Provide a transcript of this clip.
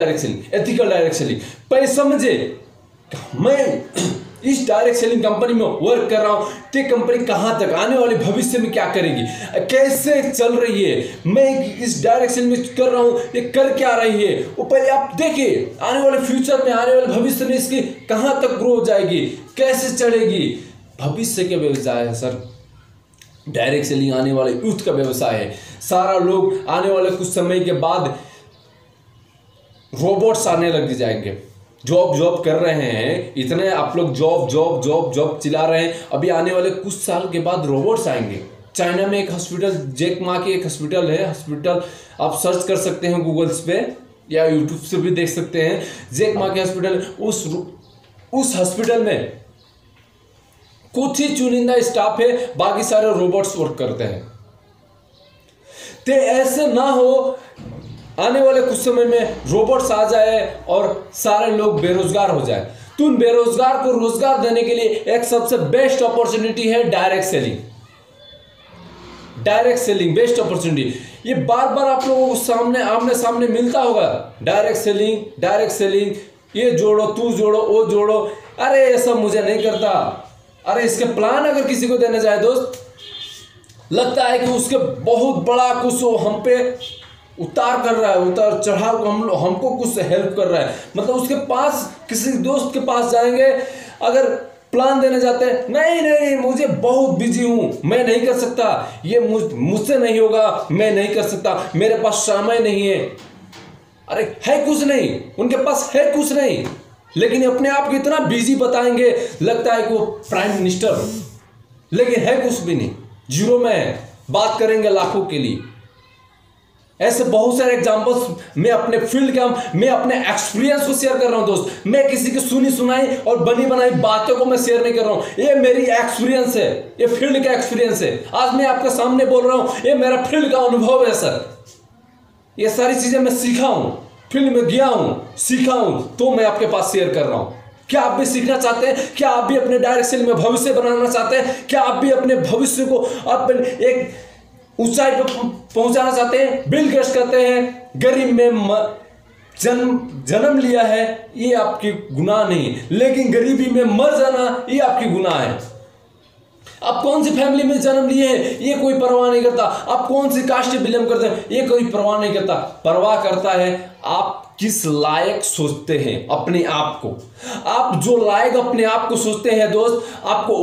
Direct selling ethical पर समझे। मैं इस डायरेक्ट सेलिंग कंपनी में वर्क कर रहा हूँ। कंपनी कहाँ तक? आने वाले भविष्य में क्या करेगी? कैसे चल रही है? मैं इस डायरेक्ट सेलिंग में कर रहा हूँ। ये कर क्या रही है? वो पहले आप देखिए, आने वाले फ्यूचर में, आने वाले भविष्य में इसकी कहाँ तक ग्रो हो जाएगी? कैसे चढ़ेगी भविष्य के व्यवसाय है, सर। डायरेक्ट सेलिंग आने वाले यूथ का व्यवसाय है। सारा लोग आने वाले कुछ समय के बाद रोबोट्स आने लग जाएँगे। जॉब जॉब कर रहे हैं। इतने आप लोग जॉब जॉब जॉब जॉब चिल्ला रहे हैं। अभी आने वाले कुछ साल के बाद रोबोट्स आएँगे। चाइना में एक हॉस्पिटल, जेक मा की एक हॉस्पिटल है। हॉस्पिटल आप सर्च कर सकते हैं गूगल्स पे या यूट्यूब से भी देख सकते हैं। जेक मा के हॉस्पिटल, उस उस हॉस्पिटल में कुछ ही चुनिंदा स्टाफ है। बाकी सारे रोबोट्स वर्क करते हैं। तो ऐसे ना हो आने वाले कुछ समय में रोबोट्स आ जाए और सारे लोग बेरोजगार हो जाए। तो उन बेरोजगार को रोज़गार देने के लिए एक सबसे बेस्ट अपॉर्चुनिटी है direct selling direct selling best opportunity ये बार बार आप लोगों को सामने, आमने सामने मिलता होगा। डायरेक्ट सेलिंग डायरेक्ट सेलिंग ये जोड़ो, तू जोड़ो, वो जोड़ो। अरे, ये सब मुझे नहीं करता। अरे, इसके प्लान अगर किसी को देना चाहे दोस्त, लगता है कि उसके बहुत बड़ा कुछ हम पे उतार कर रहा है, उतार चढ़ाव हम हमको कुछ हेल्प कर रहा है। मतलब उसके पास, किसी दोस्त के पास जाएँगे, अगर प्लान देने जाते हैं, नहीं नहीं मुझे बहुत बिज़ी हूँ, मैं नहीं कर सकता, ये मुझ, मुझसे नहीं होगा, मैं नहीं कर सकता, मेरे पास समय नहीं है। अरे, है कुछ नहीं, उनके पास है कुछ नहीं, लेकिन अपने आप को इतना बिज़ी बताएँगे, लगता है कि वो प्राइम मिनिस्टर लेकिन है कुछ भी नहीं, ज़ीरो में है। बात करेंगे लाखों के लिए। ऐसे बहुत सारे एग्जांपल्स मैं अपने फ़ील्ड का मैं अपने एक्सपीरियंस को शेयर कर रहा हूँ दोस्त। मैं किसी की सुनी, सुनाई और बनी बनाई बातों को मैं शेयर नहीं कर रहा हूँ। ये मेरी एक्सपीरियंस है। ये फ़ील्ड का एक्सपीरियंस है। आज मैं आपके सामने बोल रहा हूँ, ये मेरा फ़ील्ड का अनुभव है सर ये सारी चीज़ें मैं सीखा हूँ। फ़ील्ड में गया हूँ, सीखा हूँ तो मैं आपके पास शेयर कर रहा हूँ। क्या आप भी सीखना चाहते हैं? क्या आप भी अपने डायरेक्शन में भविष्य बनाना चाहते हैं? क्या आप भी अपने भविष्य को अपने एक ऊंचाई पर पहुंचाना चाहते हैं बिल गेट्स कहते हैं गरीब में म, जन्म जन्म लिया है ये आपकी गुनाह नहीं लेकिन गरीबी में मर जाना ये आपकी गुनाह है। आप कौन सी फैमिली में जन्म लिए हैं? ये कोई परवाह नहीं करता। आप कौन सी कास्ट बिलोंग करते हैं? ये कोई परवाह नहीं करता। परवाह करता है आप किस लायक सोचते हैं? अपने आप को। आप जो लायक अपने आप को सोचते हैं दोस्त आपको